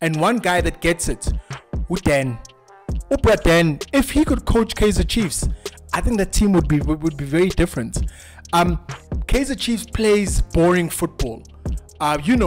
and one guy that gets it, Udan. Dan, if he could coach Kaizer Chiefs, I think that team would be would be very different. Um, Kaizer Chiefs plays boring football. Uh, you know.